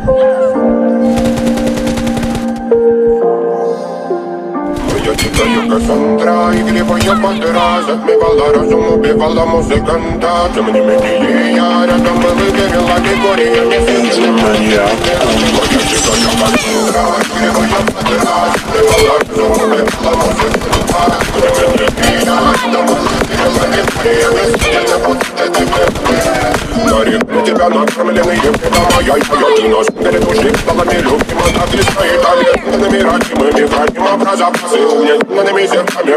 Yeah, I'm a body, I'm gonna get a body, I'm gonna get it like a body, I'm gonna get it like a body, I'm gonna get На тебя накормленные предавая И твоя кино с души столами любима Так и стоит, а лет номера, мы механим образа Посыл нет, на нами зерками